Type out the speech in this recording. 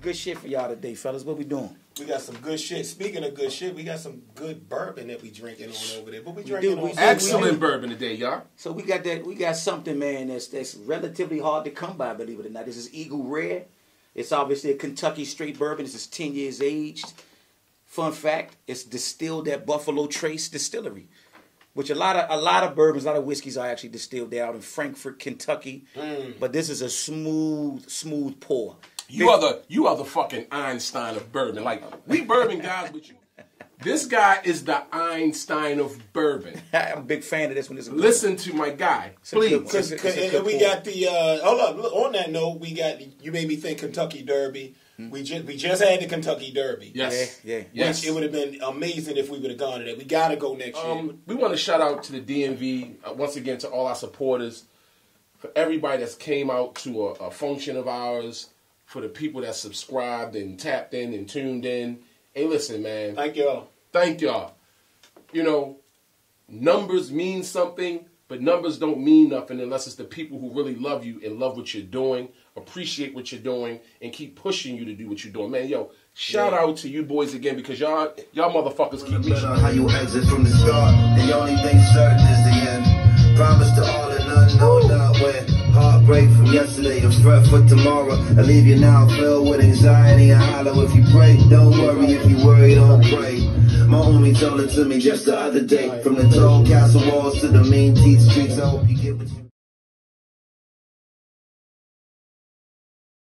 good shit for y'all today, fellas. What we doing? We got some good shit. Speaking of good shit, we got some good bourbon that we drinking on over there. But we We drinking do, we on do. Excellent bourbon today, y'all. So we got that. We got something, man. That's that's relatively hard to come by. Believe it or not, this is Eagle Rare. It's obviously a Kentucky straight bourbon. This is ten years aged. Fun fact: It's distilled at Buffalo Trace Distillery, which a lot of a lot of bourbons, a lot of whiskeys are actually distilled out in Frankfort, Kentucky. Mm. But this is a smooth, smooth pour. You are the you are the fucking Einstein of bourbon. Like we bourbon guys, but you, this guy is the Einstein of bourbon. I'm a big fan of this one. This is a Listen to my guy, a please. one. Cause, cause- it's a and we got the uh, hold up. look, On that note, we got you made me think Kentucky Derby. We just we just had the Kentucky Derby. Yes, Yeah, yeah. yes. Which it would have been amazing if we would have gone to that. We got to go next year. Um, we want to shout out to the DMV uh, once again to all our supporters, for everybody that's came out to a, a function of ours, for the people that subscribed and tapped in and tuned in. Hey, listen, man. Thank y'all. Thank y'all. You know, numbers mean something, but numbers don't mean nothing unless it's the people who really love you and love what you're doing, appreciate what you're doing, and keep pushing you to do what you're doing. Man, yo, shout out to you boys again because y'all y'all motherfuckers keep me. matter how you exit from the start. The only thing certain is the end. Promise to all and none, no doubt when heartbreak from yesterday and fret for tomorrow. I leave you now filled with anxiety and hollow if you pray. Don't worry if you worry, don't pray. My homie told it to me just the other day. From the tall castle walls to the main teeth streets, I hope you get what you